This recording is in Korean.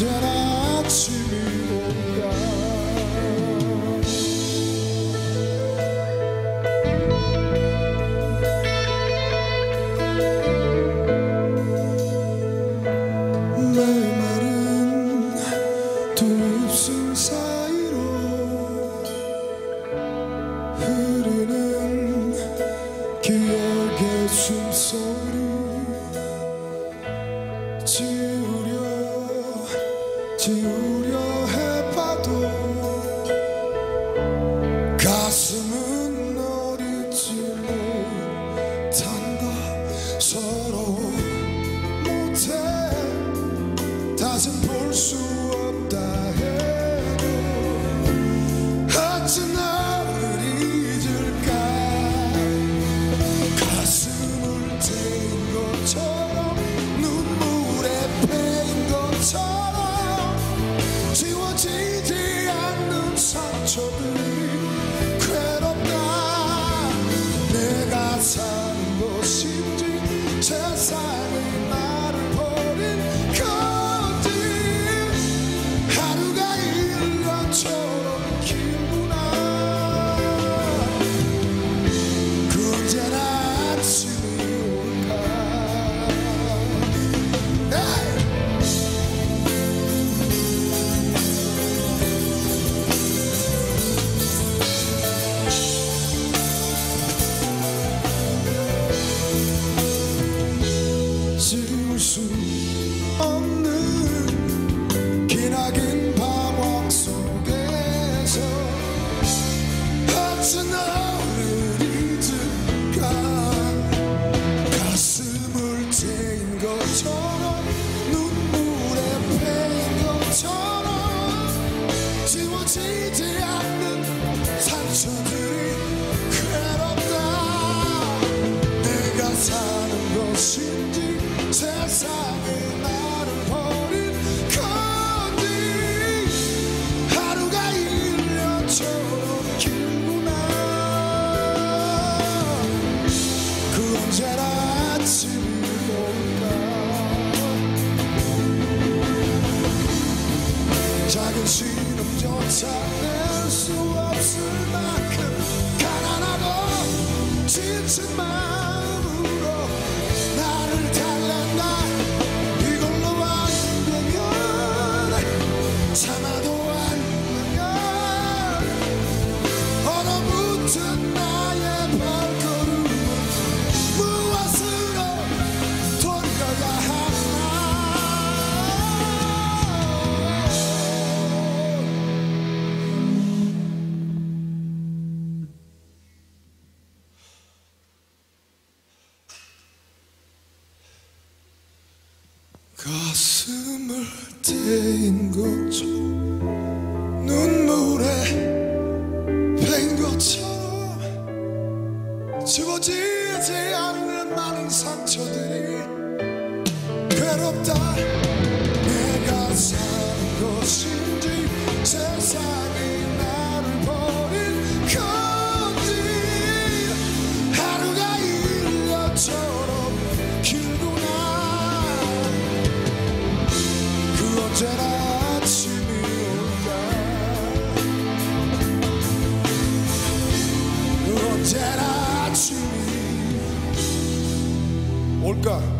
언제나 아침이 온다. 흐르는 기억의 숨소 지우려 해봐도 가슴은 어리지 못한다. 서로 못해. 다시 볼 수 없다 해도 어찌나 가슴을 태인 것처럼 눈물에 패인 것처럼. I can Listen. 가슴을 데인 것처럼 눈물에 팬 것처럼 지워지지 않는 많은 상처들이 괴롭다. 내가 사는 것인지 세상이 언제나 아침이 올까?